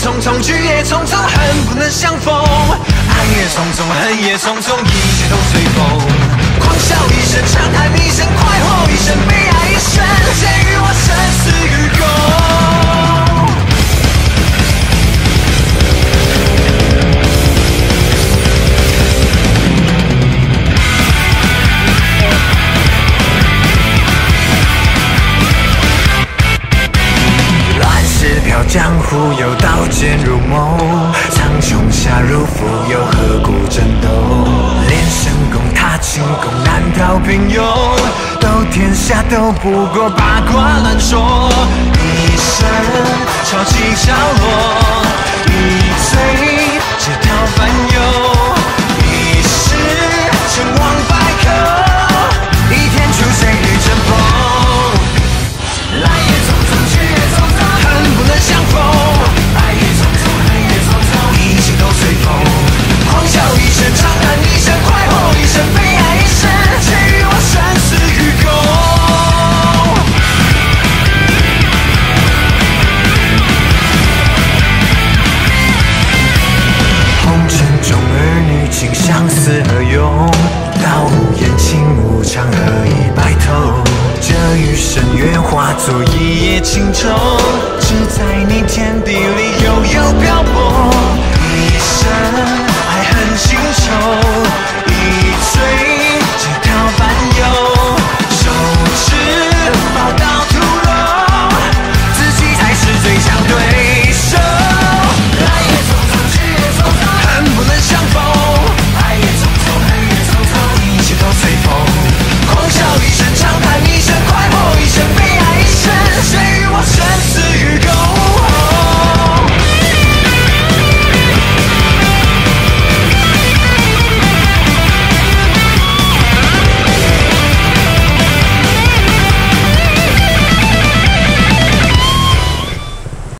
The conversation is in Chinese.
匆匆，聚也匆匆，恨不能相逢。爱也匆匆，恨也匆匆，一切都随风。狂笑一声，长叹一声，快活飘江湖，有刀剑如梦；苍穹下如浮，又何故争斗。练神功，踏轻功，难逃平庸。斗天下，斗不过八卦乱说。一生潮起潮落，何用？道无言，情无常，何以白头？这余生愿化作一叶轻舟，只在你天地里